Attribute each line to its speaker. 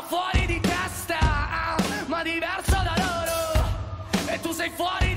Speaker 1: fuori di testa, ah, ma diverso da loro. E tu sei fuori